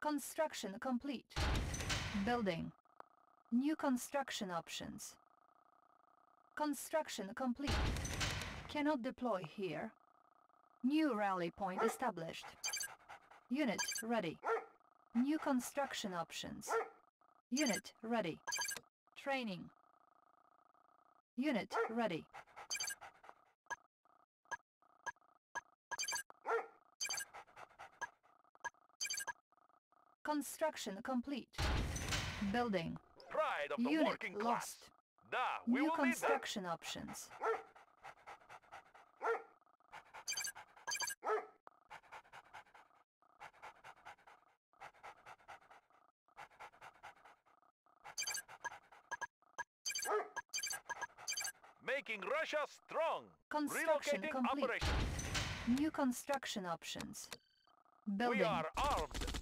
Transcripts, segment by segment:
Construction complete. Building. New construction options. Construction complete. Cannot deploy here. New rally point established. Unit ready. New construction options. Unit ready. Training. Unit ready. Construction complete. Building. Pride of the Unit working class. lost. Da, we New will need construction options. Making Russia strong. Construction Relocating complete. operations. New construction options. Building. We are armed.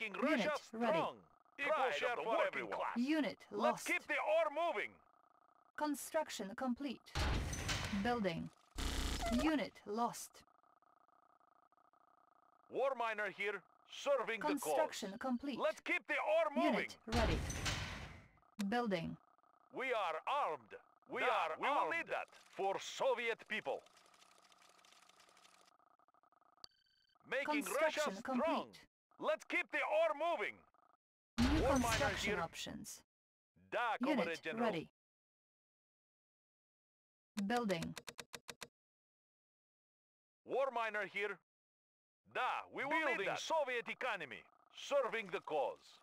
Making Unit Russia ready. strong. Equal Pride share of the for Unit everyone. Unit Let's lost. keep the ore moving. Construction complete. Building. Unit lost. War miner here, serving the Construction complete. Let's keep the ore moving. Unit ready. Building. We are armed. We Da, are we we will will need that for Soviet people. Making Russia strong. complete. Let's keep the ore moving. New War miner construction here. options. Da, Unit General. ready. Building. War miner here. Da, we will Building need that. Soviet economy, serving the cause.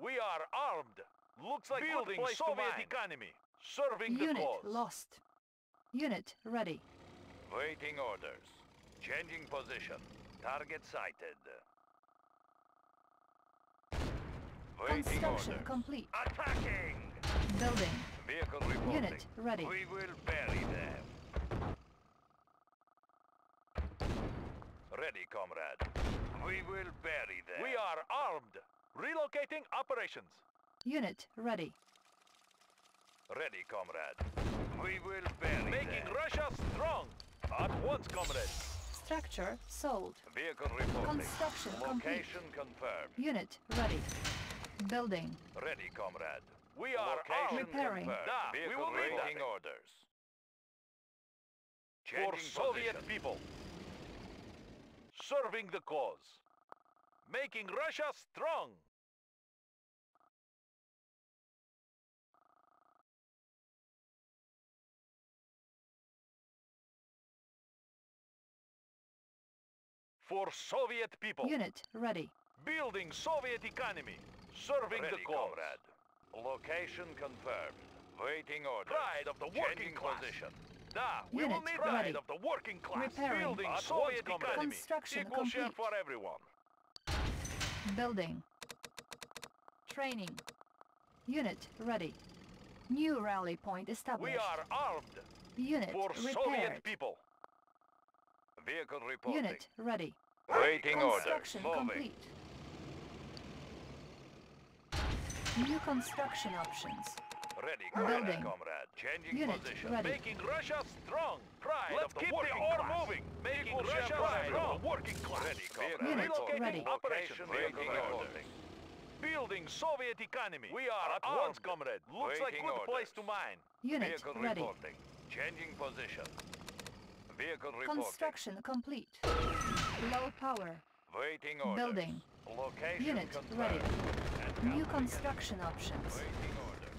We are armed. Looks like Building good place Soviet to economy, serving the cause. Unit lost. Unit ready. Waiting orders. Changing position. Target sighted. Waiting Construction orders. complete. Attacking! Building. Vehicle reporting. Unit ready. We will bury them. Ready, comrade. We will bury them. We are armed. Relocating operations. Unit ready. ready, comrade. We will bury Making them. Russia strong. At once, comrade. Structure sold. Vehicle reporting. Construction complete. Location confirmed. Unit ready. Building. Ready, comrade. We are Location armed. Repairing. confirmed. Da, we Vehicle will need waiting that. orders. For Soviet position. people. Serving the cause. Making Russia strong. For Soviet people. Unit ready. Building Soviet economy. Serving Ready, the cause. comrade. Location confirmed. Waiting order. Pride of the working Changing class. position. Da, we Unit will need ready. pride of the working class. Repairing. Building At Soviet economy. Construction Equal share complete. for everyone. Building. Training. Unit ready. New rally point established. We are armed Unit for repaired. Soviet people. Vehicle reporting. Unit ready. Waiting orders. Construction Moving. complete. New construction options. Ready, comrade. Building. comrade. Changing Unit position. ready. Making Russia strong. Pride Let's of the keep the ore class. moving. Making Equal share Russia for strong. everyone. Working class. Ready, comrade. Unit Relocating ready. operations. Vehicle Vehicle reporting. Building Soviet economy. We are At at once, once. comrade. Looks like Waiting good place to mine. Unit Vehicle ready. reporting. Changing position. Vehicle reporting. Construction complete. Low power. Waiting orders. Building. Location Unit confirmed. ready. New counting. construction options. Waiting order.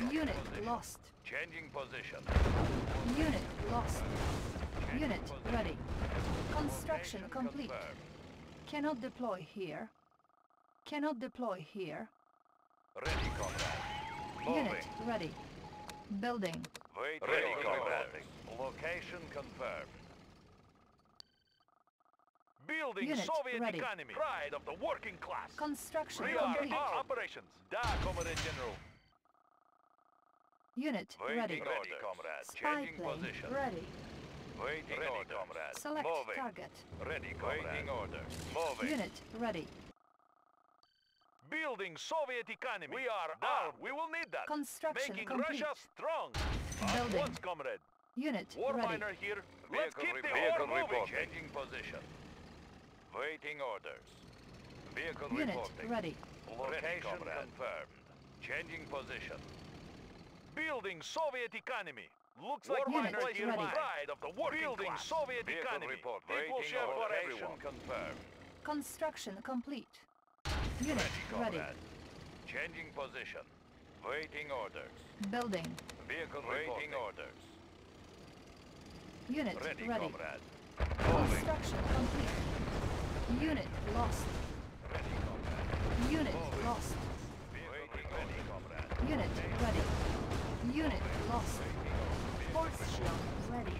Ready. Unit Position. lost. Changing position. Unit lost. Changing Unit position. ready. Construction Location complete. confirmed. Cannot deploy here. Cannot deploy here. Ready, comrade. Unit ready. Building. Waiting Ready, orders. comrade. Location confirmed. Building Unit Soviet ready. economy. Pride of the working class. Construction We complete. our operations. Da, Comrade General. Unit Waiting ready. ready, comrade. Spy Changing plane position. ready. Waiting Ready, orders. comrade. Select Moving. target. Ready, comrade. Waiting orders. Moving. Unit ready. Building Soviet economy. We are armed. We will need that. Construction Making complete. Russia strong. At Building. once, comrade. Unit War ready. miner here. Let's Vehicle keep re- the vehicle moving. Changing position. Waiting orders. Vehicle Unit reporting. ready. Location confirmed. Changing position. Building Soviet economy. Looks War like miner one place ready. in pride of the working Building class. Soviet Vehicle economy. report. Equal Waiting share for everyone. confirmed. Construction complete. Unit Ready, ready. Changing position. Waiting orders. Building. Vehicle waiting orders. Unit Ready, ready. comrade. Construction complete. Unit lost. Ready, comrade. Unit Moving. lost. Ready, comrade. Unit ready. Unit lost. Force shield ready.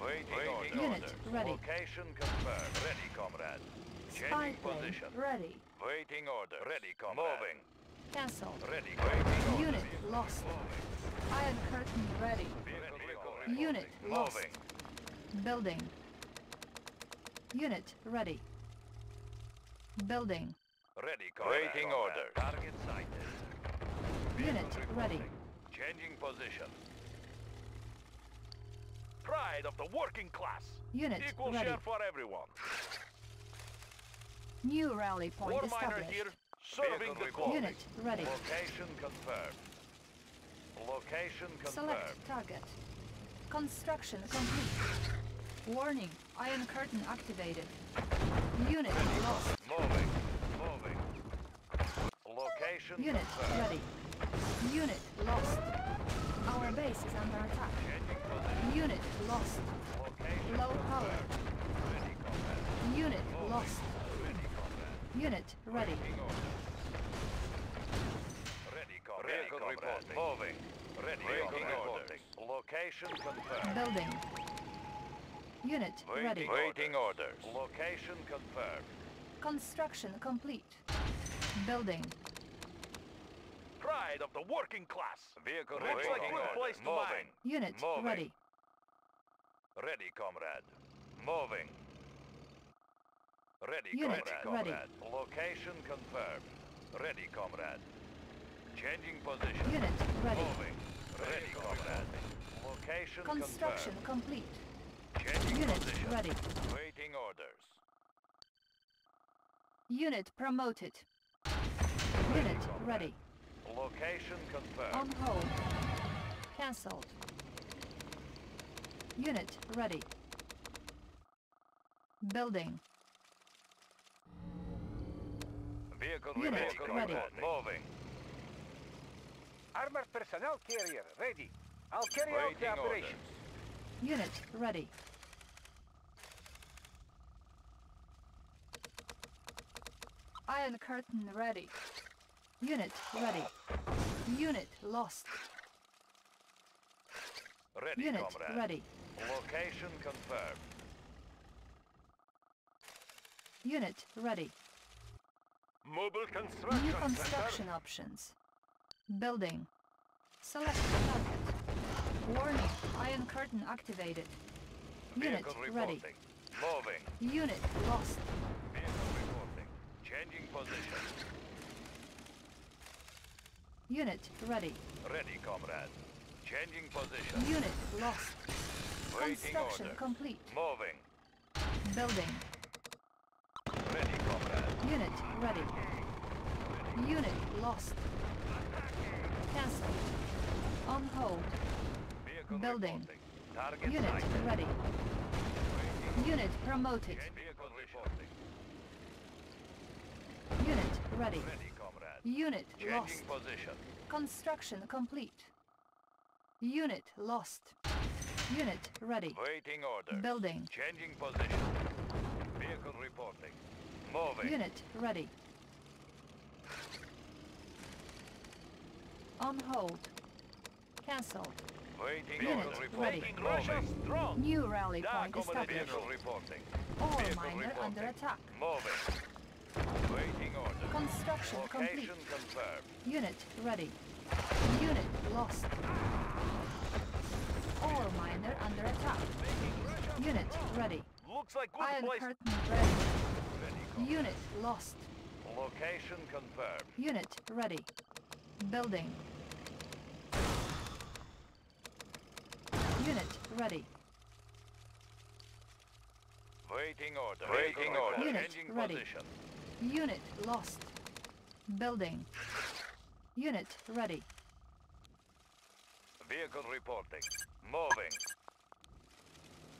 Waiting, Waiting Unit orders. ready. Location confirmed. Ready, comrade. Spy Changing position. ready. Waiting order. Ready, comrade. Moving. Cancelled. Ready, waiting order. Unit lost. Iron curtain ready. Vehicle reporting. Unit lost. Moving. Building. Unit ready. Building. Ready, comrade. Waiting orders. Target sighted. Unit ready. Changing position. Pride of the working class. Unit Equal ready. share for everyone. New rally point War miner established. here. Serving Vehicle the reporting. cause. Unit ready. Location confirmed. Location confirmed. Select target. Construction complete. Warning, iron curtain activated. Unit lost. Moving. Moving. Location Unit confirmed. ready. Unit lost. Our base is under attack. Unit lost. Location Low power. Ready, comrade. Unit lost. Ready, comrade. Unit ready. Waiting order. Ready, comrade. Vehicle. Moving. Ready, waiting orders. Location confirmed. Building. Unit ready. Waiting, waiting orders. Location confirmed. Construction complete. Building. Pride of the working class. Vehicle Looks like waiting good place to Moving. Unit Moving. ready. Ready, comrade. Moving. Ready, Unit comrade. ready. Location confirmed. Ready, comrade. Changing position. Unit ready. Moving. Ready, comrade. Location Construction complete. Confirmed. Changing Unit position. ready. Waiting orders. Unit promoted. Unit comrade. ready. Location confirmed. On hold. Cancelled. Unit ready. Building. Vehicle Unit vehicle ready. Moving. Armored personnel carrier ready. I'll carry out the Waiting operation. orders. Unit ready. Iron curtain ready. Unit ready. Unit lost. Ready, Unit comrade. ready. Location confirmed. Unit ready. Mobile construction. New center. construction options. Building. Select target. Warning, iron curtain activated. Unit Vehicle ready. Moving. Unit lost. Changing position. Unit ready. Ready, comrade. Changing position. Unit lost. Waiting Construction orders. complete. Moving. Building. Ready, comrade. Unit ready. Unit lost. Cancel. On hold. Vehicle Building. Unit ready. Unit promoted. Vehicle reporting. Unit ready. Ready, comrade. Unit lost. Changing position. Construction complete. Unit lost. Unit ready. Waiting orders. Building. Changing position. Vehicle reporting. Moving. Unit ready. On hold. Cancelled. Waiting Unit order ready. reporting. Moving. strong. New rally point established. Vehicle reporting. Ore Vehicle miner under attack. Moving. Waiting order. Construction complete. Confirmed. Unit ready. Unit lost. Ore miner under attack. Unit oh. ready. Looks like good Iron place. curtain ready. Ready. Unit lost. Location confirmed. Unit ready. Building. Unit ready. Waiting order. Waiting order. Unit Changing ready. position. Unit lost. Building. Unit ready. Vehicle reporting. Moving.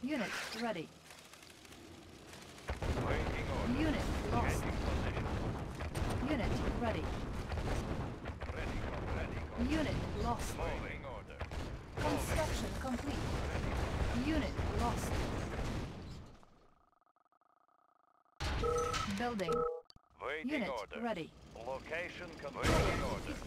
Unit ready. Unit lost. Unit ready. Ready. Ready. Unit lost. Moving order. Construction complete. Unit lost. Building. Waiting Unit order. ready. Location confirmed. Order.